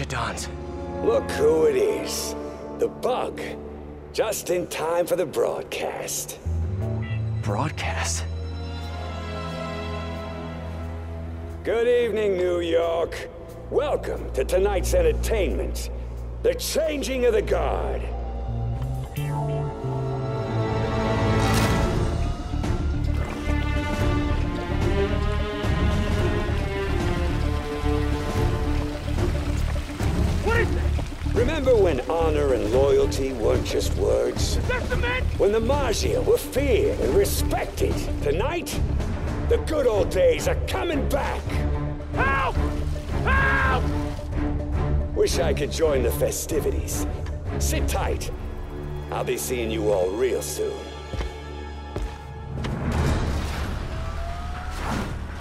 Dons. Look who it is. The bug. Just in time for the broadcast. Broadcast? Good evening, New York. Welcome to tonight's entertainment. The Changing of the Guard. Remember when honor and loyalty weren't just words? Is that cement? When the Maggia were feared and respected? Tonight, the good old days are coming back. Help! Help! Wish I could join the festivities. Sit tight. I'll be seeing you all real soon.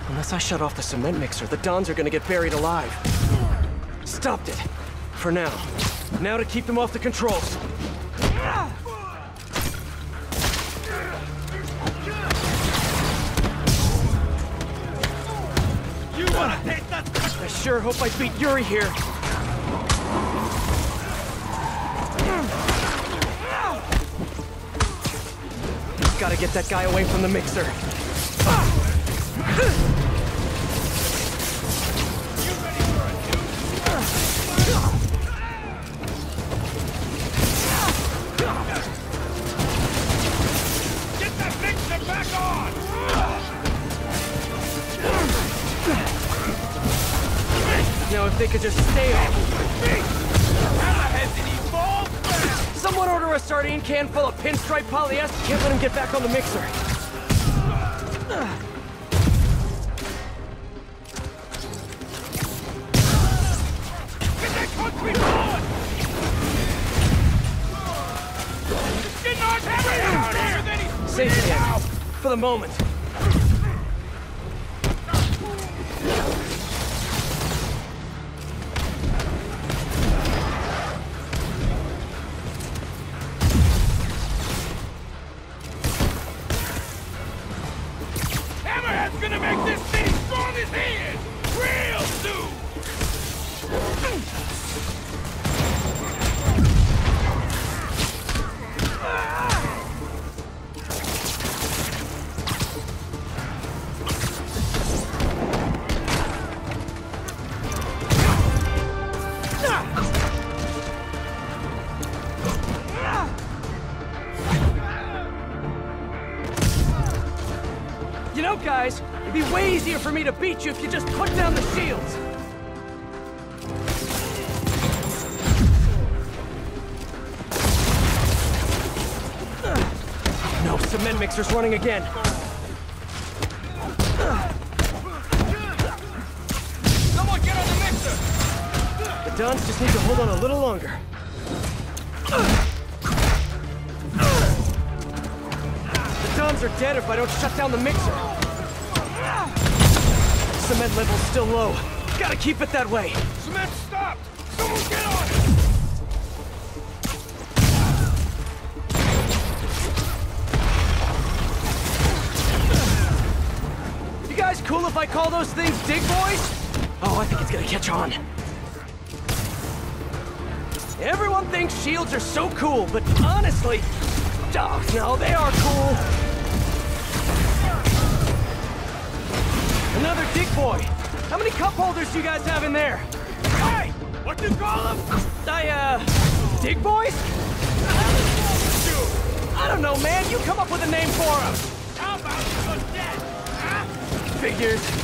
Unless I shut off the cement mixer, the Dons are gonna get buried alive. Stopped it. For now. Now to keep them off the controls. You wanna taste that? I sure hope I beat Yuri here. Gotta get that guy away from the mixer. Could just stay off. Someone order a sardine can full of pinstripe polyester. Can't let him get back on the mixer. Safe again. For the moment. Guys, it'd be way easier for me to beat you if you just put down the shields. No, cement mixer's running again. Someone get on the mixer! The Dons just need to hold on a little longer. The Dons are dead if I don't shut down the mixer. Cement level's still low. Gotta keep it that way. Cement stopped! Someone get on it! You guys cool if I call those things dig boys? Oh, I think it's gonna catch on. Everyone thinks shields are so cool, but honestly, oh, no, they are cool. Another dig boy. How many cup holders do you guys have in there? Hey! What you call them? I, uh, dig boys? I don't know, man. You come up with a name for them. How about you're dead? Huh? Figures.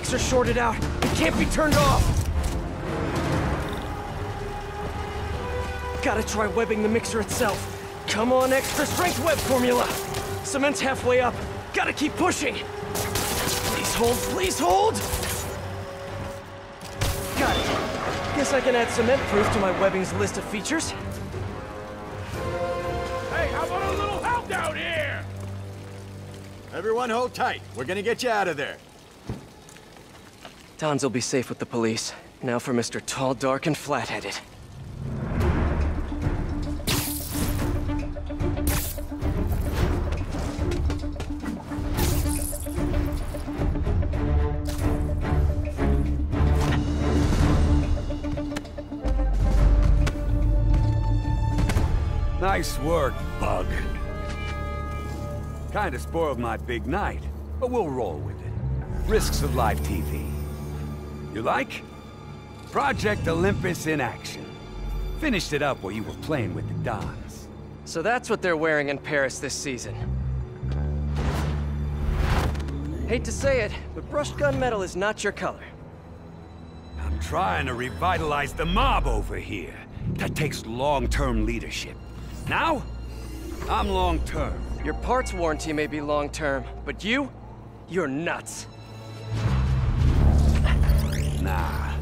The mixer's shorted out. It can't be turned off! Gotta try webbing the mixer itself. Come on, extra strength web formula! Cement's halfway up. Gotta keep pushing! Please hold, please hold! Got it. Guess I can add cement proof to my webbing's list of features. Hey, how about a little help down here? Everyone hold tight. We're gonna get you out of there. Dons will be safe with the police. Now for Mr. Tall, Dark, and Flat-Headed. Nice work, Bug. Kinda spoiled my big night, but we'll roll with it. Risks of live TV. You like? Project Olympus in action. Finished it up while you were playing with the Dons. So that's what they're wearing in Paris this season. Hate to say it, but brushed gunmetal is not your color. I'm trying to revitalize the mob over here. That takes long-term leadership. Now, I'm long-term. Your parts warranty may be long-term, but you? You're nuts. Nah.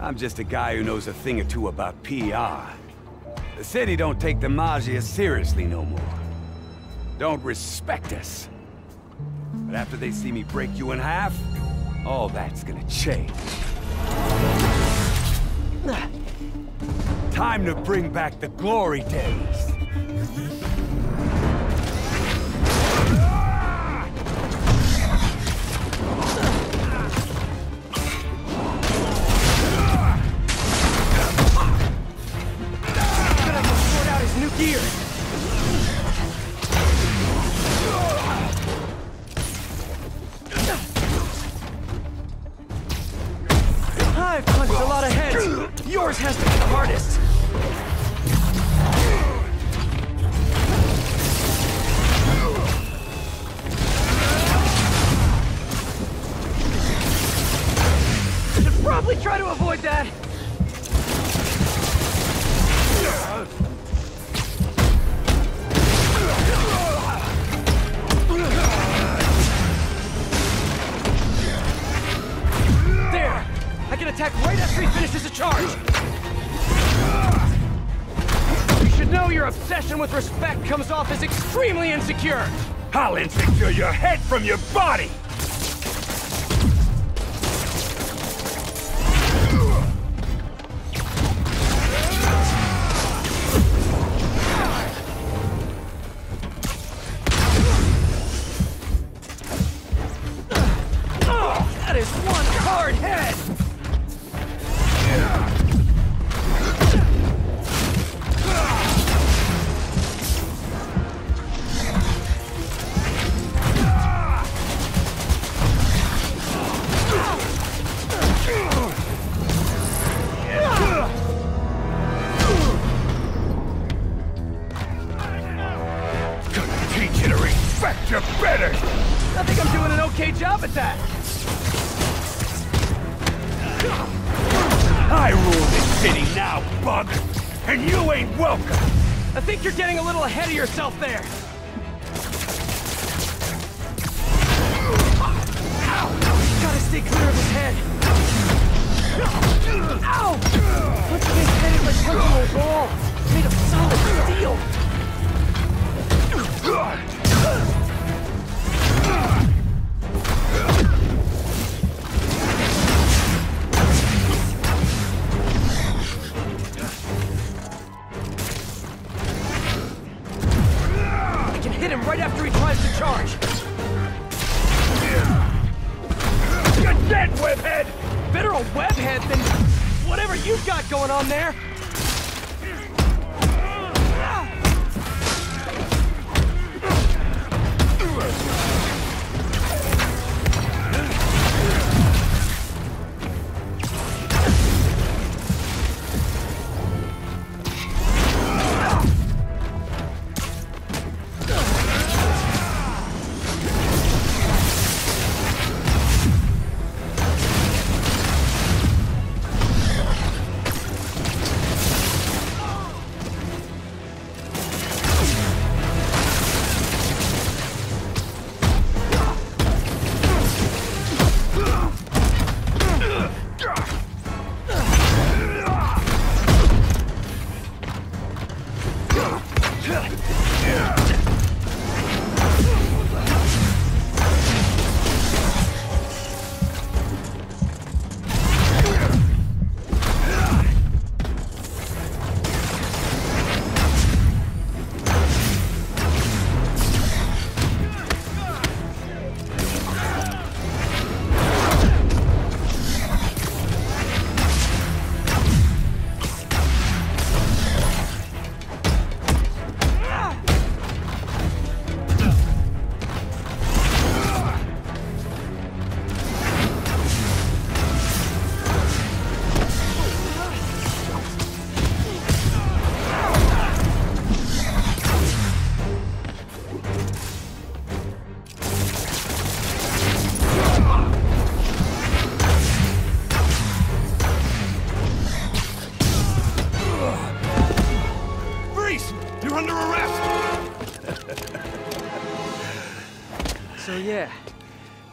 I'm just a guy who knows a thing or two about PR. The city don't take the Maggia seriously no more. Don't respect us. But after they see me break you in half, all that's gonna change. Time to bring back the glory days. Gear. I've punched a lot of heads. Yours has to be the hardest. Probably try to avoid that. I can attack right after he finishes a charge! You should know your obsession with respect comes off as extremely insecure! I'll insecure your head from your body! That is one hard head! I think I'm doing an okay job at that! I rule this city now, Bug! And you ain't welcome! I think you're getting a little ahead of yourself there! Ow! Gotta stay clear of his head! Ow! Punching his head is like punching a wall! Made of solid steel!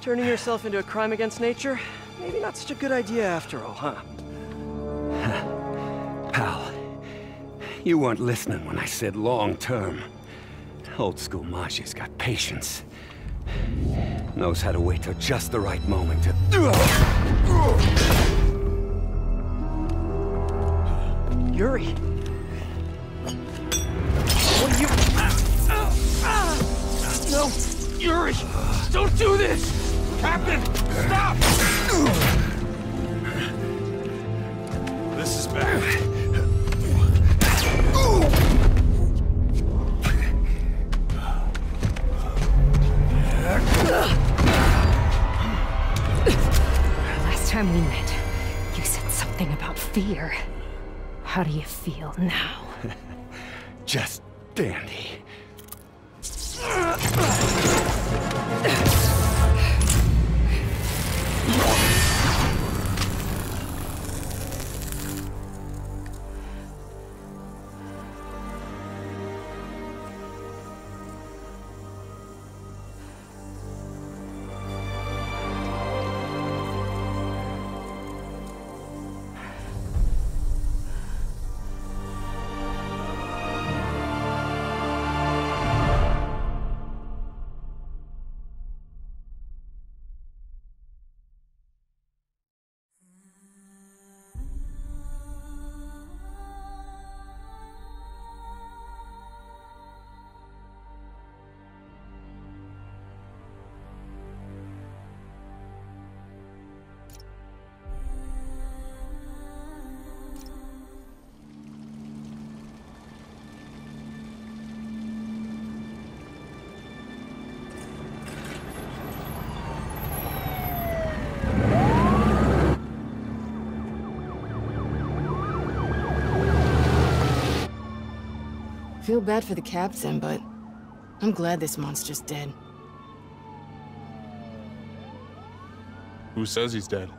Turning yourself into a crime against nature? Maybe not such a good idea after all, huh? Pal, you weren't listening when I said long term. Old school Maggia's got patience. Knows how to wait till just the right moment to... Yuri! What are you... No! Yuri! Don't do this! Captain, stop! This is bad. Last time we met, you said something about fear. How do you feel now? Just dandy. Feel bad for the captain, but I'm glad this monster's dead. Who says he's dead?